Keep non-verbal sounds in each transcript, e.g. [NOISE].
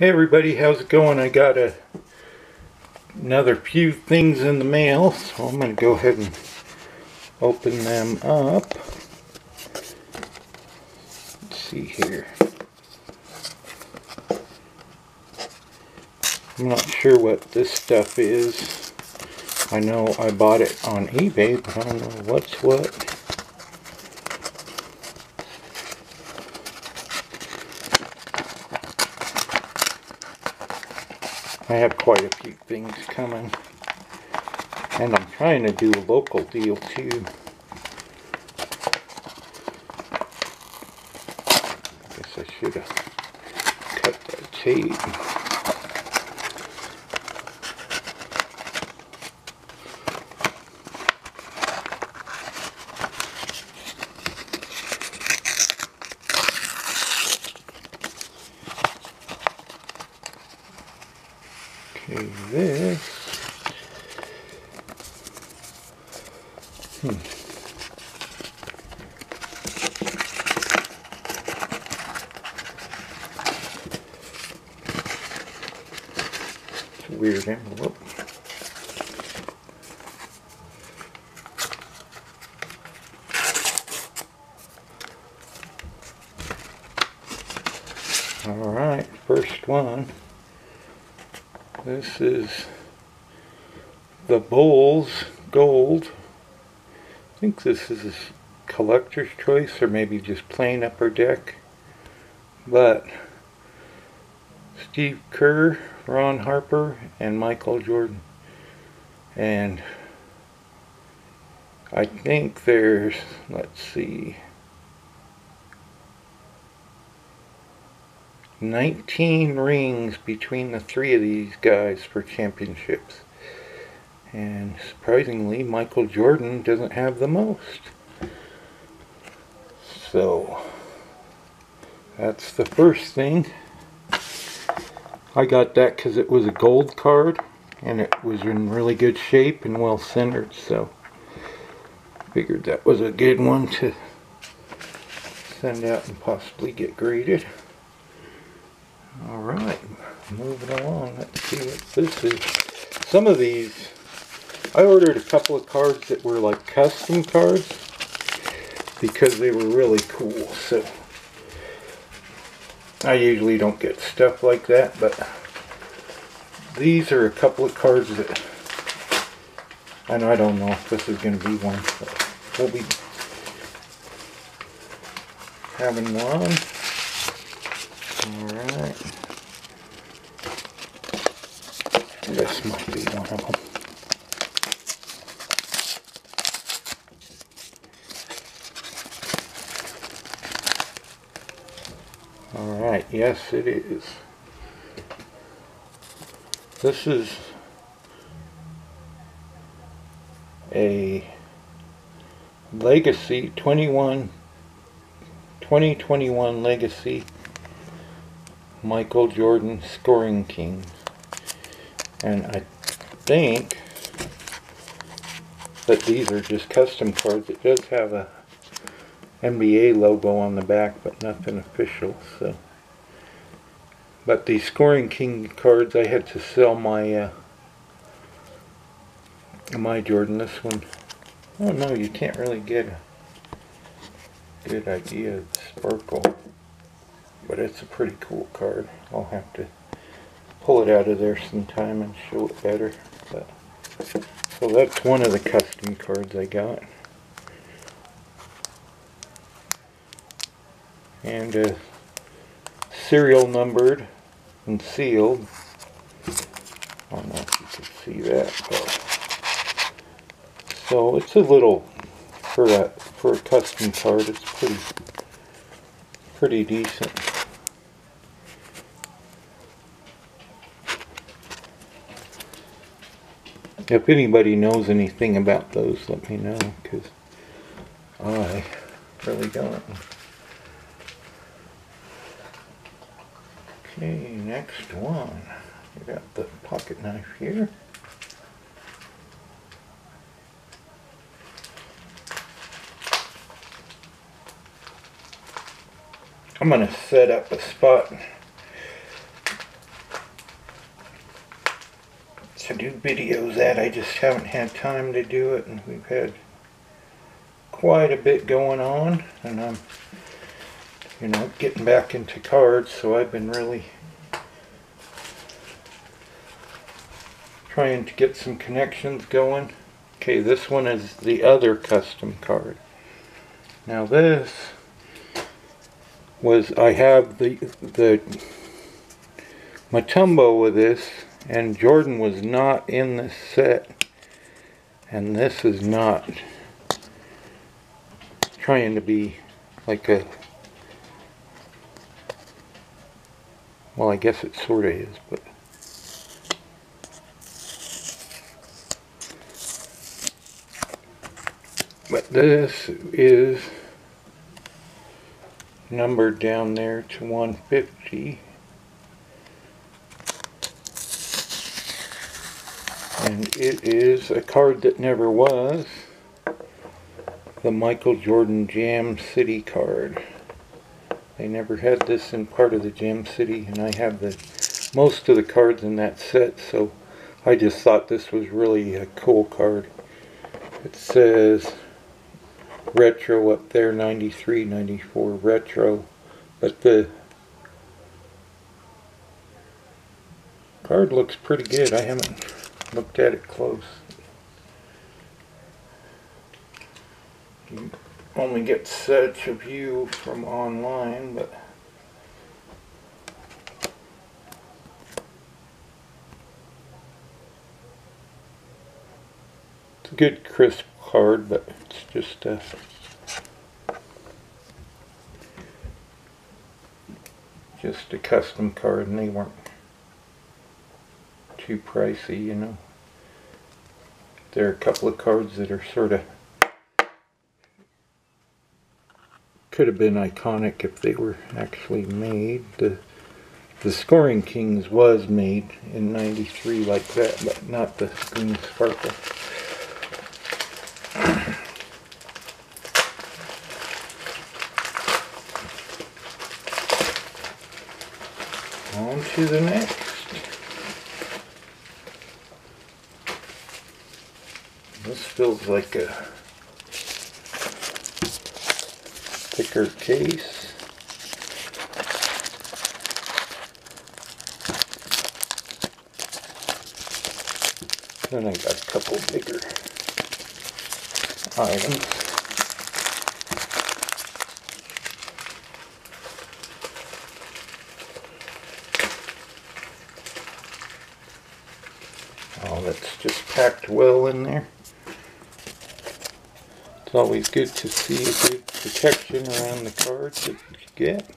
Hey everybody, how's it going? I got a, another few things in the mail, so I'm going to go ahead and open them up. Let's see here. I'm not sure what this stuff is. I know I bought it on eBay, but I don't know what's what. I have quite a few things coming. And I'm trying to do a local deal too. I guess I should have cut that tape. Okay, this. Hmm. It's a weird envelope. Alright, first one. This is the Bulls Gold. I think this is a collector's choice or maybe just plain upper deck. But Steve Kerr, Ron Harper, and Michael Jordan. And I think there's, let's see, 19 rings between the three of these guys for championships. And surprisingly, Michael Jordan doesn't have the most. So, that's the first thing. I got that because it was a gold card and it was in really good shape and well centered. So, figured that was a good one to send out and possibly get graded. Alright, moving along. Let's see what this is. Some of these, I ordered a couple of cards that were like custom cards because they were really cool. So, I usually don't get stuff like that, but these are a couple of cards that, and I don't know if this is going to be one, but we'll be having one. Alright. This might be one of them. Alright, yes it is. This is a Legacy 21 2021 Legacy Michael Jordan Scoring King. And I think that these are just custom cards. It does have a NBA logo on the back, but nothing official. So, but the Scoring King cards, I had to sell my uh, my Jordan. This one, oh no, you can't really get a good idea of the sparkle but it's a pretty cool card. I'll have to pull it out of there sometime and show it better. But, so that's one of the custom cards I got. And uh, serial numbered and sealed. I don't know if you can see that, but so it's a little for a for a custom card. It's pretty pretty decent. If anybody knows anything about those, let me know, because I really don't. Okay, next one. We got the pocket knife here. I'm going to set up a spot to do videos at. I just haven't had time to do it and we've had quite a bit going on and I'm you know getting back into cards so I've been really trying to get some connections going. Okay, this one is the other custom card. Now this was I have the the Mutombo with this and Jordan was not in this set and this is not trying to be like a well I guess it sort of is but but this is numbered down there to 150 and it is a card that never was the Michael Jordan Jam City card they never had this in part of the Jam City and I have the most of the cards in that set so I just thought this was really a cool card. It says retro up there 93 94 retro but the card looks pretty good. I haven't looked at it close only get such a view from online but it's a good crisp card but it's just a just a custom card and they weren't too pricey you know. There are a couple of cards that are sort of could have been iconic if they were actually made the the Scoring Kings was made in 93 like that but not the Green Sparkle [CLEARS THROAT] On to the next. This feels like a thicker case. Then I got a couple bigger items. Oh, that's just packed well in there. It's always good to see a good protection around the cards that you get.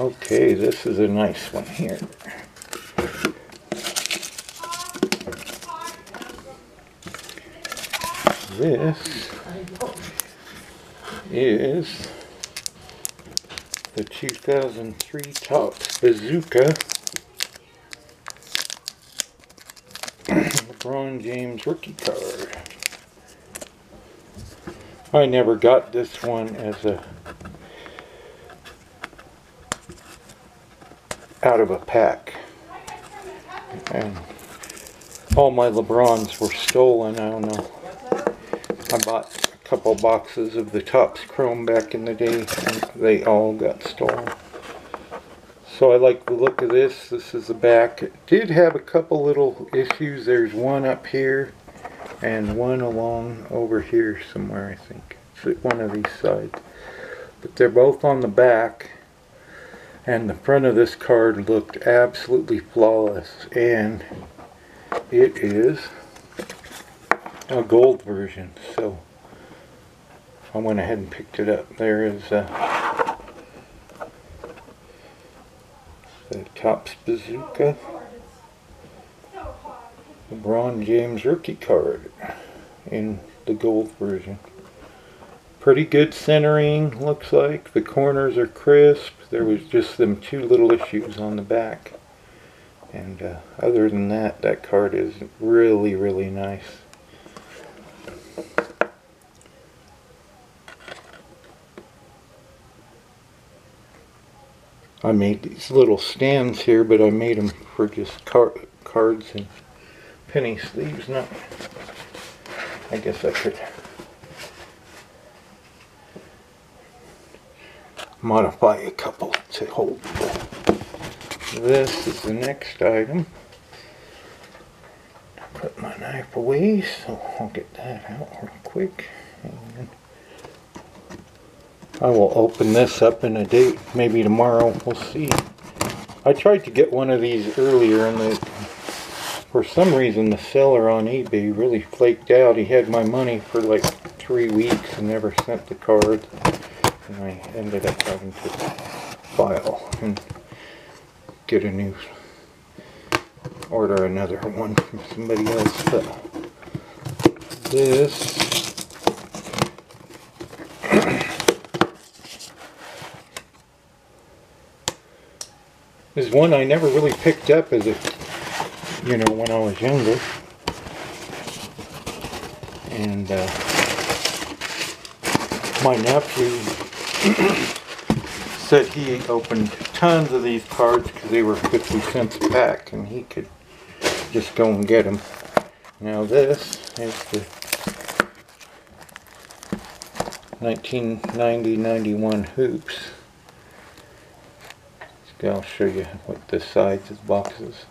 Okay, this is a nice one here. This is the 2003 Topps Bazooka [CLEARS THROAT] LeBron James rookie card. I never got this one as a out of a pack. And all my LeBrons were stolen. I don't know. I bought a couple boxes of the Topps Chrome back in the day and they all got stolen. So I like the look of this. This is the back. It did have a couple little issues. There's one up here and one along over here somewhere I think. It's one of these sides. But they're both on the back and the front of this card looked absolutely flawless. And it is a gold version. So I went ahead and picked it up. There is uh, the Topps Bazooka. LeBron James rookie card in the gold version. Pretty good centering, looks like. The corners are crisp. There was just them two little issues on the back. And uh, other than that, that card is really, really nice. I made these little stands here, but I made them for just car cards and penny sleeves. Not, I guess I could modify a couple to hold. This is the next item. Put my knife away, so I'll get that out real quick. And I will open this up in a date, maybe tomorrow, we'll see. I tried to get one of these earlier and for some reason the seller on eBay really flaked out. He had my money for like three weeks and never sent the card. And I ended up having to file and get a new, order another one from somebody else. But this is one I never really picked up as a, you know, when I was younger. And uh, my nephew [COUGHS] said he opened tons of these cards because they were 50 cents a pack and he could just go and get them. Now this is the 1990-91 hoops. I'll show you what the sides of the boxes.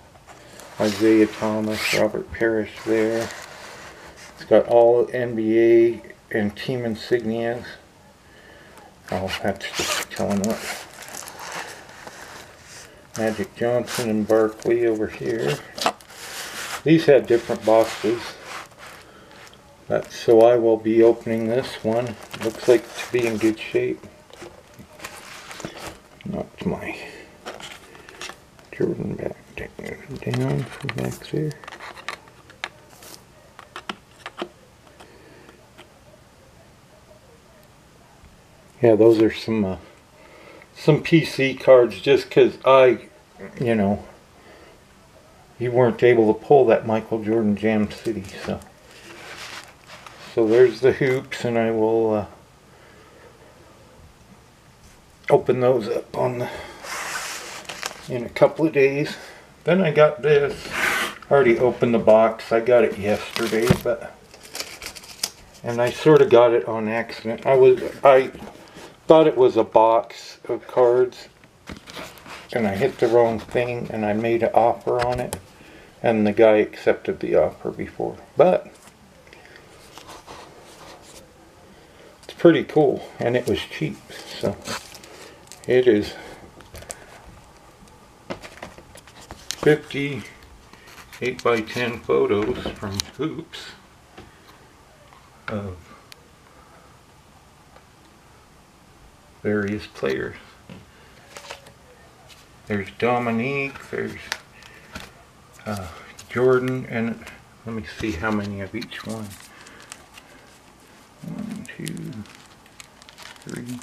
Isiah Thomas, Robert Parish there. It's got all NBA and team insignias. Oh, that's just telling what. Magic Johnson and Barkley over here. These have different boxes. But, so I will be opening this one. Looks like to be in good shape. Not my Jordan back down from back there. Yeah, those are some uh, some PC cards just because I, you know, you weren't able to pull that Michael Jordan Jam City, so. So there's the hoops, and I will uh, open those up on the in a couple of days. Then I got this. I already opened the box. I got it yesterday, but and I sort of got it on accident. I was I thought it was a box of cards and I hit the wrong thing and I made an offer on it and the guy accepted the offer before. But it's pretty cool and it was cheap. So it is 50 8 by 10 photos from Hoops of various players. There's Dominique, there's uh, Jordan, and let me see how many of each one. One, two, three,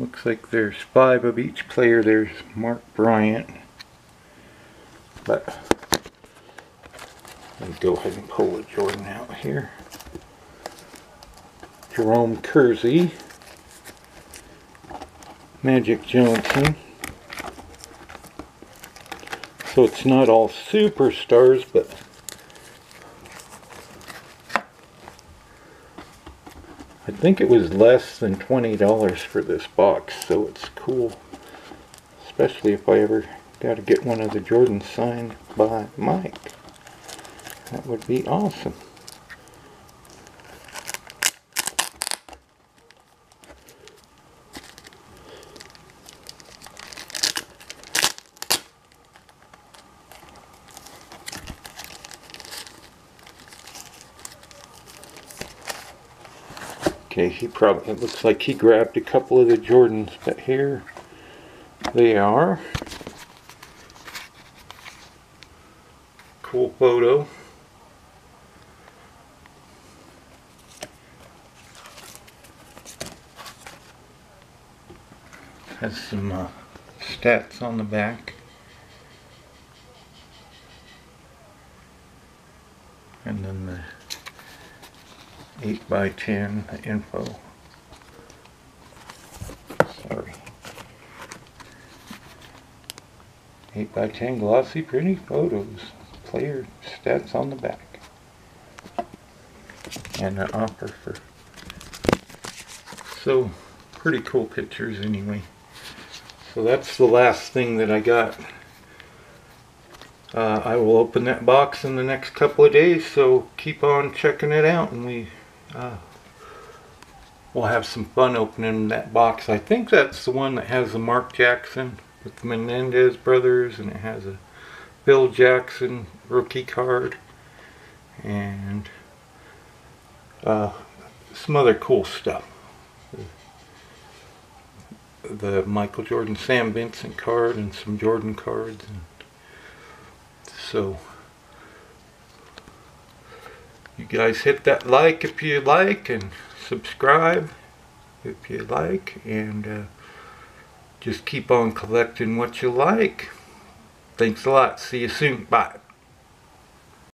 Looks like there's five of each player. There's Mark Bryant. But let me go ahead and pull a Jordan out here. Jerome Kersey. Magic Johnson. So it's not all superstars, but I think it was less than $20 for this box, so it's cool. Especially if I ever got to get one of the Jordans signed by Mike. That would be awesome. Okay, he probably, it looks like he grabbed a couple of the Jordans, but here They are. Cool photo. Has some uh, stats on the back. And then the 8 by 10 info. Sorry. 8 by 10 glossy pretty photos. Player stats on the back. And an offer for. So, pretty cool pictures anyway. So that's the last thing that I got. Uh, I will open that box in the next couple of days, so keep on checking it out, and we uh, we'll have some fun opening that box. I think that's the one that has the Mark Jackson with the Menendez brothers, and it has a Phil Jackson rookie card, and uh, some other cool stuff the Michael Jordan Sam Vincent card and some Jordan cards so you guys hit that like if you like and subscribe if you like and uh, just keep on collecting what you like. Thanks a lot. See you soon. Bye